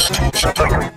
Thank you.